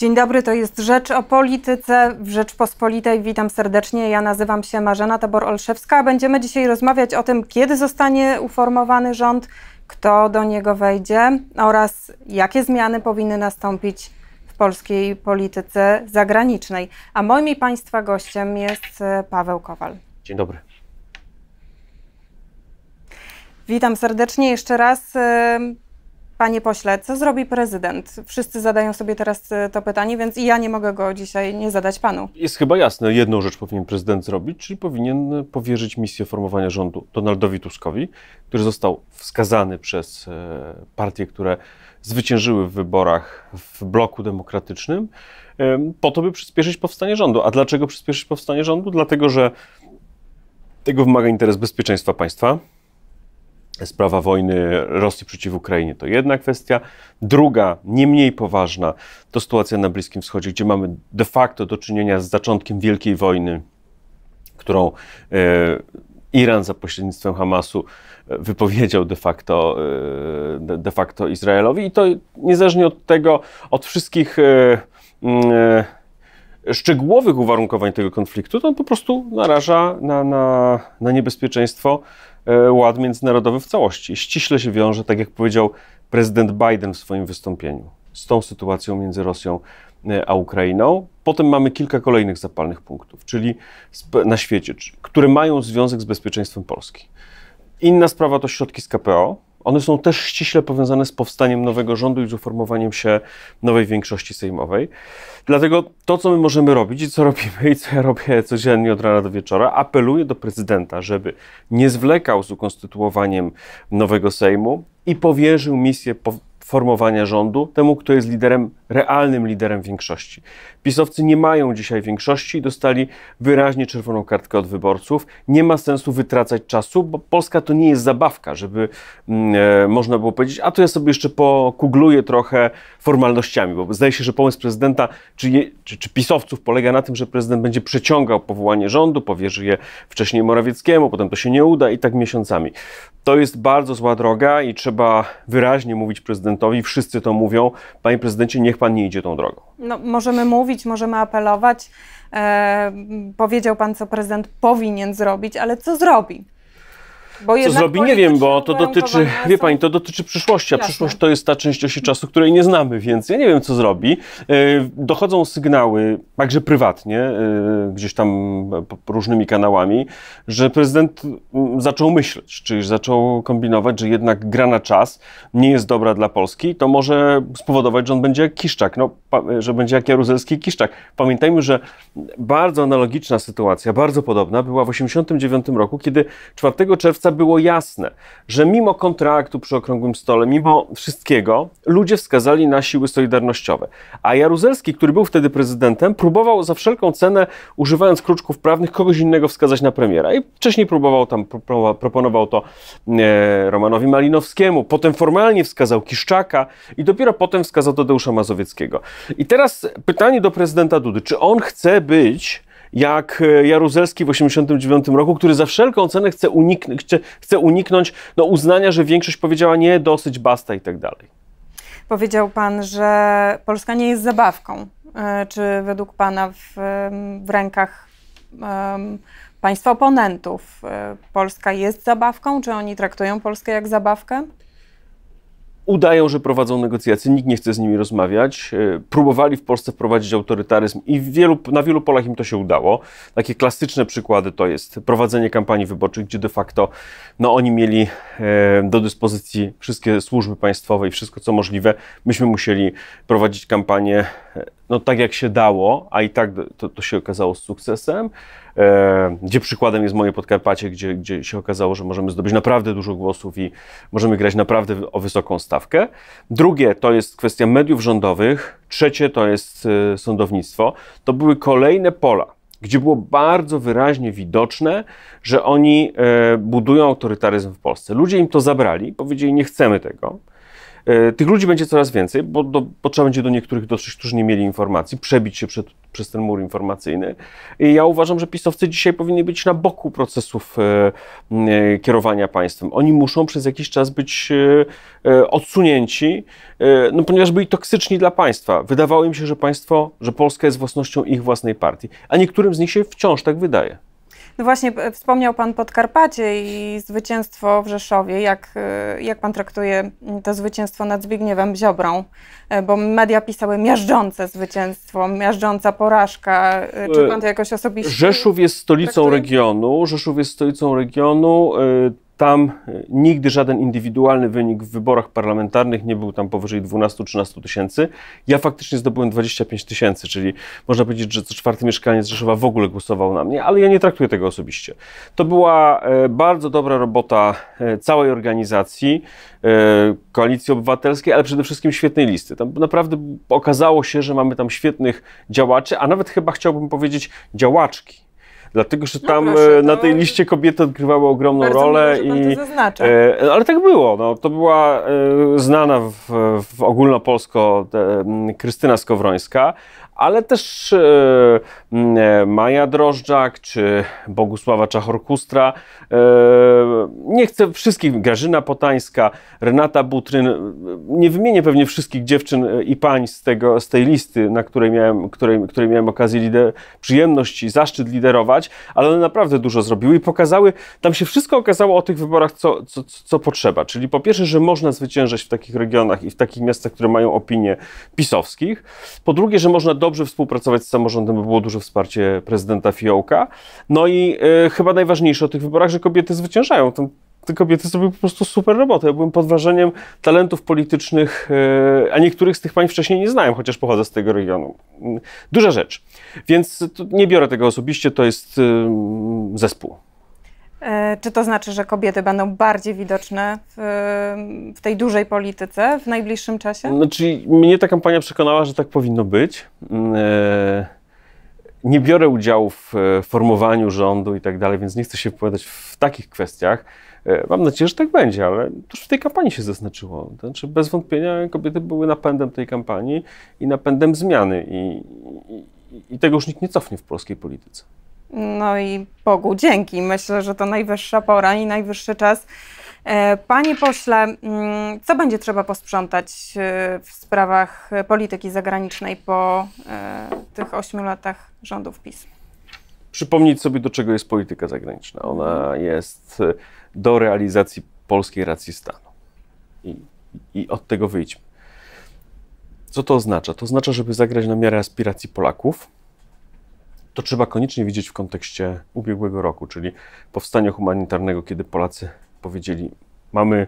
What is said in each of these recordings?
Dzień dobry, to jest Rzecz o Polityce w Rzeczpospolitej. Witam serdecznie. Ja nazywam się Marzena Tabor-Olszewska. Będziemy dzisiaj rozmawiać o tym, kiedy zostanie uformowany rząd, kto do niego wejdzie oraz jakie zmiany powinny nastąpić w polskiej polityce zagranicznej. A moim i Państwa gościem jest e, Paweł Kowal. Dzień dobry. Witam serdecznie jeszcze raz. E, Panie pośle, co zrobi prezydent? Wszyscy zadają sobie teraz e, to pytanie, więc i ja nie mogę go dzisiaj nie zadać panu. Jest chyba jasne, jedną rzecz powinien prezydent zrobić, czyli powinien powierzyć misję formowania rządu Donaldowi Tuskowi, który został wskazany przez e, partie, które zwyciężyły w wyborach w bloku demokratycznym, e, po to, by przyspieszyć powstanie rządu. A dlaczego przyspieszyć powstanie rządu? Dlatego, że tego wymaga interes bezpieczeństwa państwa sprawa wojny Rosji przeciw Ukrainie to jedna kwestia. Druga, nie mniej poważna, to sytuacja na Bliskim Wschodzie, gdzie mamy de facto do czynienia z zaczątkiem wielkiej wojny, którą e, Iran za pośrednictwem Hamasu e, wypowiedział de facto, e, de facto Izraelowi. I to niezależnie od tego, od wszystkich e, mm, szczegółowych uwarunkowań tego konfliktu, to on po prostu naraża na, na, na niebezpieczeństwo E, ład międzynarodowy w całości. Ściśle się wiąże, tak jak powiedział prezydent Biden w swoim wystąpieniu, z tą sytuacją między Rosją e, a Ukrainą. Potem mamy kilka kolejnych zapalnych punktów, czyli na świecie, które mają związek z bezpieczeństwem Polski. Inna sprawa to środki z KPO, one są też ściśle powiązane z powstaniem nowego rządu i z uformowaniem się nowej większości sejmowej. Dlatego to, co my możemy robić i co robimy i co ja robię codziennie od rana do wieczora, apeluję do prezydenta, żeby nie zwlekał z ukonstytuowaniem nowego Sejmu i powierzył misję formowania rządu temu, kto jest liderem, realnym liderem większości. Pisowcy nie mają dzisiaj większości dostali wyraźnie czerwoną kartkę od wyborców. Nie ma sensu wytracać czasu, bo Polska to nie jest zabawka, żeby mm, e, można było powiedzieć, a to ja sobie jeszcze pokugluję trochę formalnościami, bo zdaje się, że pomysł prezydenta czy, je, czy, czy pisowców polega na tym, że prezydent będzie przeciągał powołanie rządu, powierzy je wcześniej Morawieckiemu, potem to się nie uda i tak miesiącami. To jest bardzo zła droga i trzeba wyraźnie mówić prezydentowi, wszyscy to mówią, panie prezydencie, niech pan nie idzie tą drogą. No, możemy mówić, możemy apelować. E, powiedział pan, co prezydent powinien zrobić, ale co zrobi? Co zrobi? Nie wiem, bo to dotyczy, wie pani, to dotyczy przyszłości, a Jasne. przyszłość to jest ta część osi czasu, której nie znamy, więc ja nie wiem, co zrobi. E, dochodzą sygnały, także prywatnie, e, gdzieś tam różnymi kanałami, że prezydent zaczął myśleć, czyli zaczął kombinować, że jednak gra na czas nie jest dobra dla Polski, to może spowodować, że on będzie jak Kiszczak, no, że będzie jak Jaruzelski Kiszczak. Pamiętajmy, że bardzo analogiczna sytuacja, bardzo podobna była w 1989 roku, kiedy 4 czerwca było jasne, że mimo kontraktu przy okrągłym stole, mimo wszystkiego, ludzie wskazali na siły solidarnościowe. A Jaruzelski, który był wtedy prezydentem, próbował za wszelką cenę, używając kruczków prawnych, kogoś innego wskazać na premiera. I wcześniej próbował tam, proponował to e, Romanowi Malinowskiemu, potem formalnie wskazał Kiszczaka i dopiero potem wskazał Tadeusza Mazowieckiego. I teraz pytanie do prezydenta Dudy, czy on chce być jak e, Jaruzelski w 1989 roku, który za wszelką cenę chce, unikn- chce, chce uniknąć no, uznania, że większość powiedziała nie, dosyć, basta i tak dalej. Powiedział pan, że Polska nie jest zabawką. E, czy według pana w, w rękach um, państwa oponentów e, Polska jest zabawką? Czy oni traktują Polskę jak zabawkę? Udają, że prowadzą negocjacje, nikt nie chce z nimi rozmawiać. E, próbowali w Polsce wprowadzić autorytaryzm i wielu, na wielu polach im to się udało. Takie klasyczne przykłady to jest prowadzenie kampanii wyborczych, gdzie de facto no, oni mieli e, do dyspozycji wszystkie służby państwowe i wszystko co możliwe. Myśmy musieli prowadzić kampanię e, no, tak jak się dało, a i tak to, to się okazało z sukcesem. E, gdzie przykładem jest moje Podkarpacie, gdzie, gdzie się okazało, że możemy zdobyć naprawdę dużo głosów i możemy grać naprawdę o wysoką stawkę. Drugie to jest kwestia mediów rządowych. Trzecie to jest e, sądownictwo. To były kolejne pola, gdzie było bardzo wyraźnie widoczne, że oni e, budują autorytaryzm w Polsce. Ludzie im to zabrali, powiedzieli: Nie chcemy tego. E, tych ludzi będzie coraz więcej, bo, do, bo trzeba będzie do niektórych dotrzeć, którzy nie mieli informacji, przebić się przed, przez ten mur informacyjny. I ja uważam, że pisowcy dzisiaj powinni być na boku procesów e, e, kierowania państwem. Oni muszą przez jakiś czas być e, e odsunięci, e, no, ponieważ byli toksyczni dla państwa. Wydawało im się, że państwo, że Polska jest własnością ich własnej partii, a niektórym z nich się wciąż tak wydaje. No właśnie, wspomniał Pan Podkarpacie i zwycięstwo w Rzeszowie. Jak, e, jak Pan traktuje to zwycięstwo nad Zbigniewem Ziobrą? E, bo media pisały miażdżące zwycięstwo, miażdżąca porażka. E, czy Pan to jakoś osobiście Rzeszów jest stolicą traktuje? regionu. Rzeszów jest stolicą regionu. Tam e, nigdy żaden indywidualny wynik w wyborach parlamentarnych nie był tam powyżej 12-13 tysięcy. Ja faktycznie zdobyłem 25 tysięcy, czyli można powiedzieć, że co czwarty mieszkaniec Rzeszowa w ogóle głosował na mnie, ale ja nie traktuję tego osobiście. To była e, bardzo dobra robota e, całej organizacji, Koalicji Obywatelskiej, ale przede wszystkim świetnej listy. Tam naprawdę okazało się, że mamy tam świetnych działaczy, a nawet chyba chciałbym powiedzieć działaczki Dlatego, że no tam no proszę, na tej liście kobiety odgrywały ogromną rolę. i, e, ale tak było. No, to była e, znana w, w ogólnopolsko te, Krystyna Skowrońska, ale też e, e, Maja Drożdżak czy Bogusława Czachorkustra. E, nie chcę wszystkich, Grażyna Potańska, Renata Butryn, nie wymienię pewnie wszystkich dziewczyn i pań z, tego, z tej listy, na której miałem, której, której miałem okazję lider, przyjemność i zaszczyt liderować, ale one naprawdę dużo zrobiły i pokazały, tam się wszystko okazało o tych wyborach, co, co, co potrzeba. Czyli po pierwsze, że można zwyciężać w takich regionach i w takich miastach, które mają opinie pisowskich. Po drugie, że można dobrze dobrze współpracować z samorządem, by było duże wsparcie prezydenta Fiołka. No i y, chyba najważniejsze o tych wyborach, że kobiety zwyciężają. Tam, te kobiety zrobiły po prostu super robotę. Ja byłem pod wrażeniem talentów politycznych, y, a niektórych z tych pań wcześniej nie znałem, chociaż pochodzę z tego regionu. Y, duża rzecz. Więc nie biorę tego osobiście, to jest zespół. E, czy to znaczy, że kobiety będą bardziej widoczne w, w, tej dużej polityce w najbliższym czasie? Znaczy, mnie ta kampania przekonała, że tak powinno być. Mm, e, nie biorę udziału w formowaniu rządu i tak dalej, więc nie chcę się wypowiadać w takich kwestiach. E, mam nadzieję, że tak będzie, ale już w tej kampanii się zaznaczyło. Znaczy, bez wątpienia kobiety były napędem tej kampanii i napędem zmiany. I, i, i tego już nikt nie cofnie w polskiej polityce. No i Bogu dzięki. Myślę, że to najwyższa pora i najwyższy czas. E, panie pośle, mm, co będzie trzeba posprzątać e, w sprawach polityki zagranicznej po e, tych ośmiu latach rządów PiS? Przypomnieć sobie, do czego jest polityka zagraniczna. Ona jest do realizacji polskiej racji stanu. I, i od tego wyjdźmy. Co to oznacza? To oznacza, żeby zagrać na miarę aspiracji Polaków, to trzeba koniecznie widzieć w kontekście ubiegłego roku, czyli powstania humanitarnego, kiedy Polacy powiedzieli: Mamy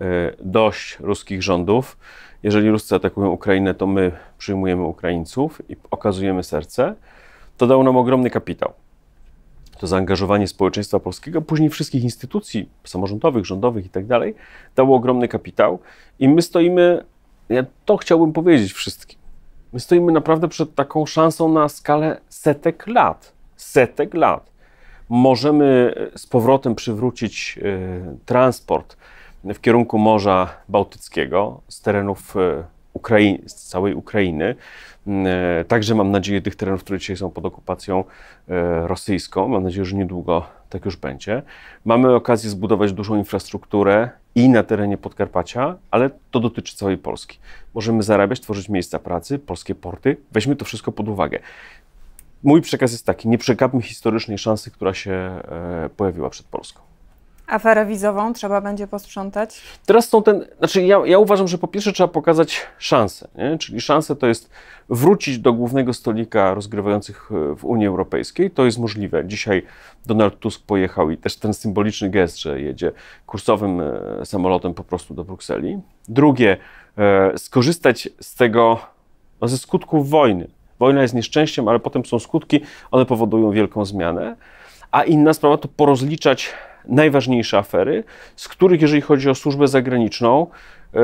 e, dość ruskich rządów. Jeżeli Ruscy atakują Ukrainę, to my przyjmujemy Ukraińców i okazujemy serce. To dało nam ogromny kapitał. To zaangażowanie społeczeństwa polskiego, później wszystkich instytucji samorządowych, rządowych i tak dało ogromny kapitał. I my stoimy, ja to chciałbym powiedzieć wszystkim. My stoimy naprawdę przed taką szansą na skalę setek lat. Setek lat. Możemy e, z powrotem przywrócić y, transport w kierunku Morza Bałtyckiego z terenów y, Ukrainy, z całej Ukrainy. Y, także mam nadzieję tych terenów, które dzisiaj są pod okupacją rosyjską. Mam nadzieję, że niedługo tak już będzie. Mamy okazję zbudować dużą infrastrukturę i na terenie Podkarpacia, ale to dotyczy całej Polski. Możemy zarabiać, tworzyć miejsca pracy, polskie porty. Weźmy to wszystko pod uwagę. Mój przekaz jest taki: nie przegapmy historycznej szansy, która się e, pojawiła przed Polską. Aferę wizową trzeba będzie posprzątać? Teraz są ten, znaczy ja, ja uważam, że po pierwsze trzeba pokazać szansę, nie? czyli szansę to jest wrócić do głównego stolika rozgrywających e, w Unii Europejskiej, to jest możliwe. Dzisiaj Donald Tusk pojechał i też ten symboliczny gest, że jedzie kursowym e, samolotem po prostu do Brukseli. Drugie, e, skorzystać z tego, no, ze skutków wojny. Wojna jest nieszczęściem, ale potem są skutki, one powodują wielką zmianę. A inna sprawa to porozliczać najważniejsze afery, z których, jeżeli chodzi o służbę zagraniczną, e,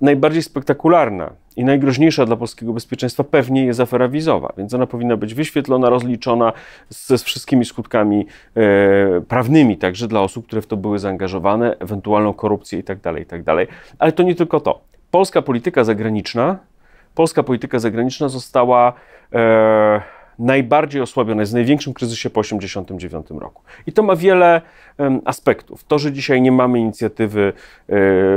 najbardziej spektakularna i najgroźniejsza dla polskiego bezpieczeństwa pewnie jest afera wizowa, więc ona powinna być wyświetlona, rozliczona ze wszystkimi skutkami e, prawnymi, także dla osób, które w to były zaangażowane, ewentualną korupcję itd., tak itd. Tak Ale to nie tylko to. polska polityka zagraniczna, polska polityka zagraniczna została e, najbardziej osłabiona, jest w największym kryzysie po 1989 roku. I to ma wiele um, aspektów. To, że dzisiaj nie mamy inicjatywy e,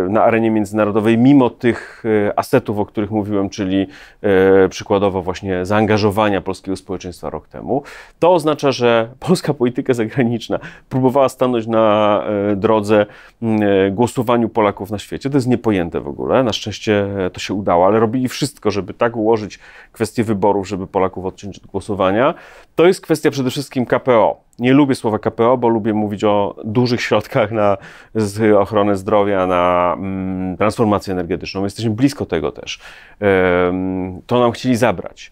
na arenie międzynarodowej, mimo tych e, asetów, o których mówiłem, czyli e, przykładowo właśnie zaangażowania polskiego społeczeństwa rok temu, to oznacza, że polska polityka zagraniczna próbowała stanąć na drodze głosowaniu Polaków na świecie. To jest niepojęte w ogóle. Na szczęście to się udało, ale robili wszystko, żeby tak ułożyć kwestię wyborów, żeby Polaków odciąć od głosowania to jest kwestia przede wszystkim KPO. Nie lubię słowa KPO, bo lubię mówić o dużych środkach na ochronę zdrowia, na mm, transformację energetyczną. Jesteśmy blisko tego też. To nam chcieli zabrać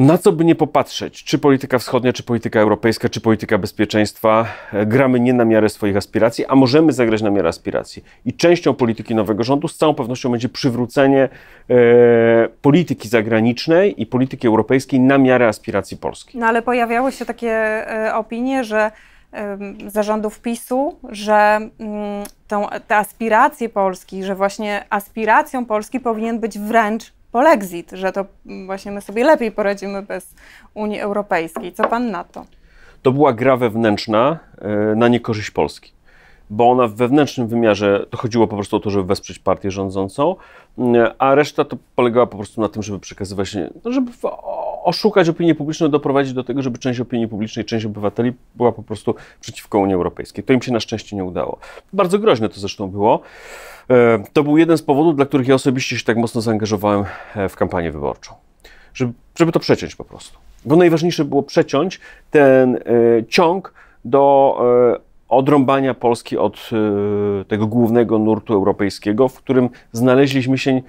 na co by nie popatrzeć, czy polityka wschodnia, czy polityka europejska, czy polityka bezpieczeństwa, e, gramy nie na miarę swoich aspiracji, a możemy zagrać na miarę aspiracji. I częścią polityki nowego rządu z całą pewnością będzie przywrócenie e, polityki zagranicznej i polityki europejskiej na miarę aspiracji Polski. No ale pojawiały się takie e, opinie, że zarządów PiSu, że mm, tą, te aspiracje Polski, że właśnie aspiracją Polski powinien być wręcz polexit, że to właśnie my sobie lepiej poradzimy bez Unii Europejskiej. Co pan na to? To była gra wewnętrzna e, na niekorzyść Polski bo ona w wewnętrznym wymiarze to chodziło po prostu o to, żeby wesprzeć partię rządzącą, mm, a reszta to polegała po prostu na tym, żeby przekazywać, no żeby oszukać opinię publiczną, doprowadzić do tego, żeby część opinii publicznej, część obywateli była po prostu przeciwko Unii Europejskiej. To im się na szczęście nie udało. Bardzo groźne to zresztą było. E, to był jeden z powodów, dla których ja osobiście się tak mocno zaangażowałem e, w kampanię wyborczą. Żeby, żeby to przeciąć po prostu. Bo najważniejsze było przeciąć ten y, ciąg do odrąbania Polski od tego głównego nurtu europejskiego, w którym znaleźliśmy się.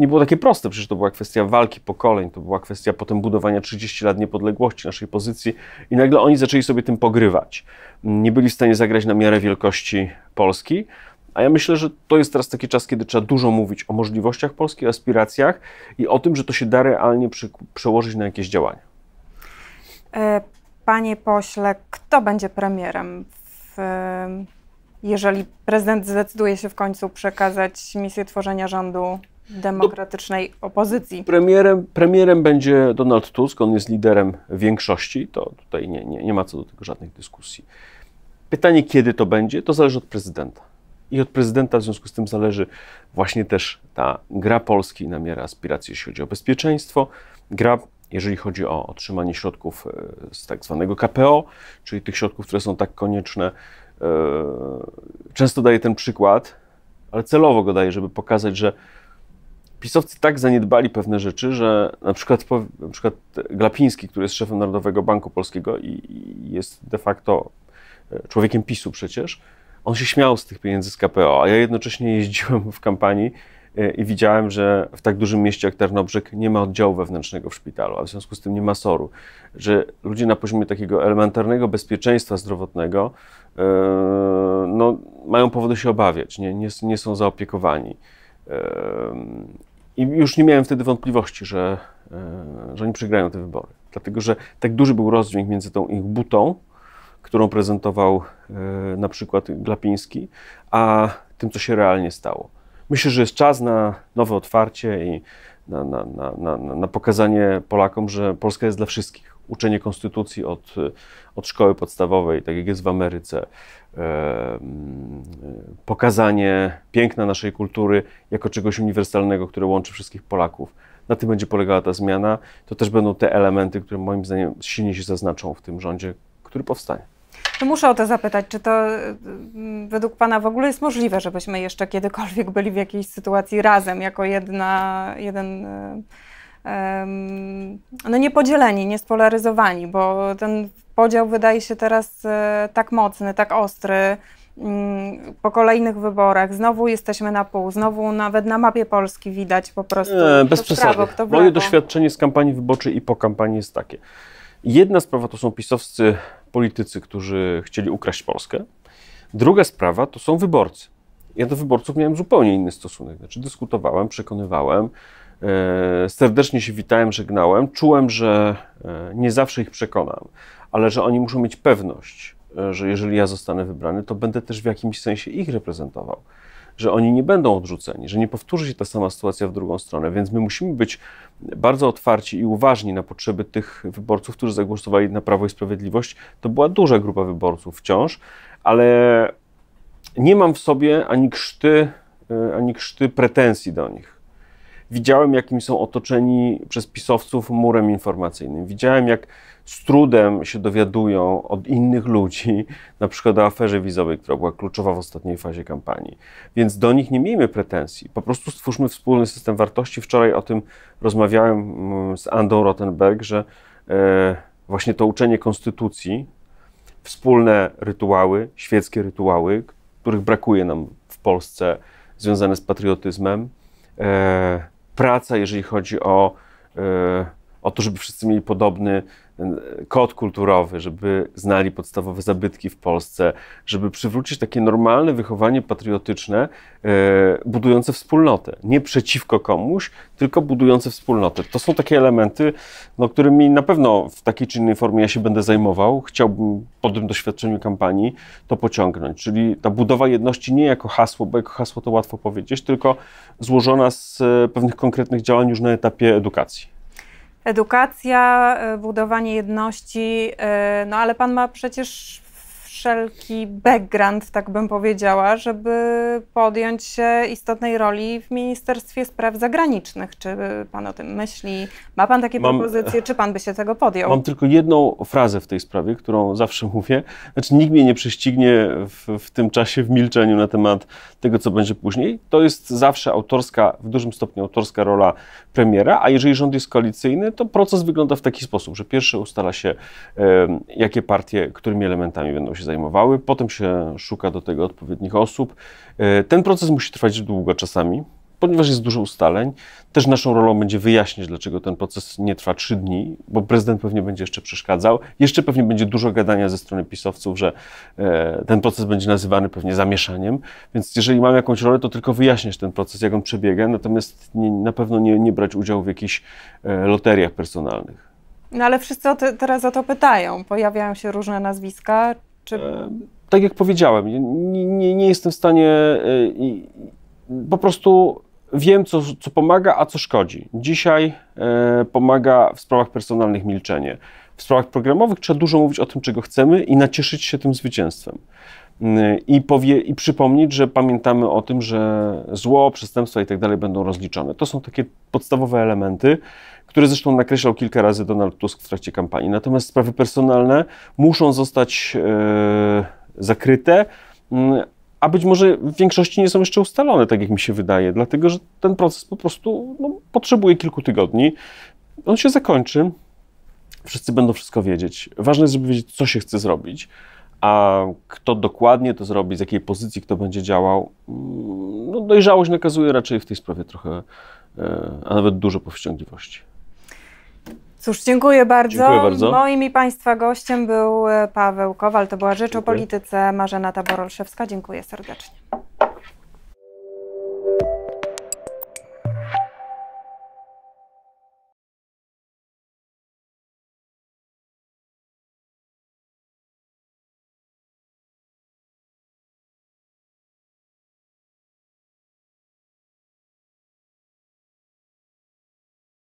Nie było takie proste, przecież to była kwestia walki pokoleń, to była kwestia potem budowania 30 lat niepodległości naszej pozycji, i nagle oni zaczęli sobie tym pogrywać. Nie byli w stanie zagrać na miarę wielkości Polski. A ja myślę, że to jest teraz taki czas, kiedy trzeba dużo mówić o możliwościach Polski, aspiracjach i o tym, że to się da realnie przy, przełożyć na jakieś działania. E, panie pośle, kto będzie premierem, w, jeżeli prezydent zdecyduje się w końcu przekazać misję tworzenia rządu demokratycznej opozycji? Premierem, premierem będzie Donald Tusk, on jest liderem większości, to tutaj nie, nie, nie ma co do tego żadnych dyskusji. Pytanie, kiedy to będzie, to zależy od prezydenta. I od prezydenta w związku z tym zależy właśnie też ta gra Polski na miarę aspiracji, jeśli chodzi o bezpieczeństwo, gra, jeżeli chodzi o otrzymanie środków e, z tak zwanego KPO, czyli tych środków, które są tak konieczne. E, często daję ten przykład, ale celowo go daję, żeby pokazać, że pisowcy tak zaniedbali pewne rzeczy, że na przykład, na przykład Glapiński, który jest szefem Narodowego Banku Polskiego i jest de facto e, człowiekiem PiSu przecież, on się śmiał z tych pieniędzy z KPO, a ja jednocześnie jeździłem w kampanii e, i widziałem, że w tak dużym mieście jak Tarnobrzeg nie ma oddziału wewnętrznego w szpitalu, a w związku z tym nie ma SOR-u, że ludzie na poziomie takiego elementarnego bezpieczeństwa zdrowotnego yy, no, mają powody się obawiać, nie, nie, nie są zaopiekowani. I już nie miałem wtedy wątpliwości, że, yy, że oni przegrają te wybory, dlatego że tak duży był rozdźwięk między tą ich butą, którą prezentował e, na przykład Glapiński, a tym, co się realnie stało. Myślę, że jest czas na nowe otwarcie i na, na, na, na, pokazanie Polakom, że Polska jest dla wszystkich. Uczenie konstytucji od, od szkoły podstawowej, tak jak jest w Ameryce, e, pokazanie piękna naszej kultury jako czegoś uniwersalnego, które łączy wszystkich Polaków. Na tym będzie polegała ta zmiana. To też będą te elementy, które moim zdaniem silnie się zaznaczą w tym rządzie, który powstanie. To muszę o to zapytać, czy to według Pana w ogóle jest możliwe, żebyśmy jeszcze kiedykolwiek byli w jakiejś sytuacji razem, jako jedna, jeden, no niepodzieleni, niespolaryzowani, bo ten podział wydaje się teraz e, tak mocny, tak ostry. Mm, po kolejnych wyborach znowu jesteśmy na pół, znowu nawet na mapie Polski widać po prostu. Nie, bez przesady. Moje doświadczenie z kampanii wyborczej i po kampanii jest takie. Jedna sprawa to są pisowscy politycy, którzy chcieli ukraść Polskę. Druga sprawa to są wyborcy. Ja do wyborców miałem zupełnie inny stosunek. Znaczy, dyskutowałem, przekonywałem, serdecznie się witałem, żegnałem. Czułem, że e, nie zawsze ich przekonam, ale że oni muszą mieć pewność, e, że jeżeli ja zostanę wybrany, to będę też w jakimś sensie ich reprezentował. że oni nie będą odrzuceni, że nie powtórzy się ta sama sytuacja w drugą stronę. Więc my musimy być bardzo otwarci i uważni na potrzeby tych wyborców, którzy zagłosowali na Prawo i Sprawiedliwość. To była duża grupa wyborców wciąż, ale nie mam w sobie ani krzty, e, ani krzty pretensji do nich. Widziałem, jakim są otoczeni przez pisowców murem informacyjnym. Widziałem, jak z trudem się dowiadują od innych ludzi, na przykład o aferze wizowej, która była kluczowa w ostatniej fazie kampanii. Więc do nich nie miejmy pretensji. Po prostu stwórzmy wspólny system wartości. Wczoraj o tym rozmawiałem mm, z Andą Rottenberg, że e, właśnie to uczenie konstytucji, wspólne rytuały, świeckie rytuały, których brakuje nam w Polsce, związane z patriotyzmem, e, praca, jeżeli chodzi o, e, o to, żeby wszyscy mieli podobny kod kulturowy, żeby znali podstawowe zabytki w Polsce, żeby przywrócić takie normalne wychowanie patriotyczne, e, budujące wspólnotę. Nie przeciwko komuś, tylko budujące wspólnotę. To są takie elementy, no, którymi na pewno w takiej czy innej formie ja się będę zajmował. Chciałbym po tym doświadczeniu kampanii to pociągnąć. Czyli ta budowa jedności nie jako hasło, bo jako hasło to łatwo powiedzieć, tylko złożona z e, pewnych konkretnych działań już na etapie edukacji. Edukacja, e, budowanie jedności, e, no ale pan ma przecież wszelki background, tak bym powiedziała, żeby podjąć się istotnej roli w Ministerstwie Spraw Zagranicznych. Czy pan o tym myśli? Ma pan takie mam, propozycje? Czy pan by się tego podjął? Mam tylko jedną frazę w tej sprawie, którą zawsze mówię. Znaczy, nikt mnie nie prześcignie w, w tym czasie w milczeniu na temat tego, co będzie później. To jest zawsze autorska, w dużym stopniu autorska rola premiera, a jeżeli rząd jest koalicyjny, to proces wygląda w taki sposób, że pierwszy ustala się, jakie partie, którymi elementami będą się zajmowały, potem się szuka do tego odpowiednich osób. E, ten proces musi trwać długo czasami, ponieważ jest dużo ustaleń. Też naszą rolą będzie wyjaśnić, dlaczego ten proces nie trwa trzy dni, bo prezydent pewnie będzie jeszcze przeszkadzał. Jeszcze pewnie będzie dużo gadania ze strony pisowców, że e, ten proces będzie nazywany pewnie zamieszaniem. Więc jeżeli mam jakąś rolę, to tylko wyjaśniać ten proces, jak on przebiega, natomiast nie, na pewno nie, nie brać udziału w jakichś e, loteriach personalnych. No ale wszyscy o te, teraz o to pytają. Pojawiają się różne nazwiska. Czy... E, tak jak powiedziałem, nie, nie, nie jestem w stanie. E, po prostu wiem, co, co pomaga, a co szkodzi. Dzisiaj e, pomaga w sprawach personalnych milczenie. W sprawach programowych trzeba dużo mówić o tym, czego chcemy i nacieszyć się tym zwycięstwem. I, powie, I przypomnieć, że pamiętamy o tym, że zło, przestępstwa i tak dalej będą rozliczone. To są takie podstawowe elementy, które zresztą nakreślał kilka razy Donald Tusk w trakcie kampanii. Natomiast sprawy personalne muszą zostać e, zakryte, mm, a być może w większości nie są jeszcze ustalone, tak jak mi się wydaje, dlatego że ten proces po prostu no, potrzebuje kilku tygodni. On się zakończy, wszyscy będą wszystko wiedzieć. Ważne jest, żeby wiedzieć, co się chce zrobić, a kto dokładnie to zrobi, z jakiej pozycji kto będzie działał. Mm, no, dojrzałość nakazuje raczej w tej sprawie trochę, e, a nawet dużo powściągliwości. Cóż, dziękuję bardzo. dziękuję bardzo. Moim i Państwa gościem był e, Paweł Kowal. To była Rzecz dziękuję. o Polityce. Marzena Tabor-Olszewska. Dziękuję serdecznie.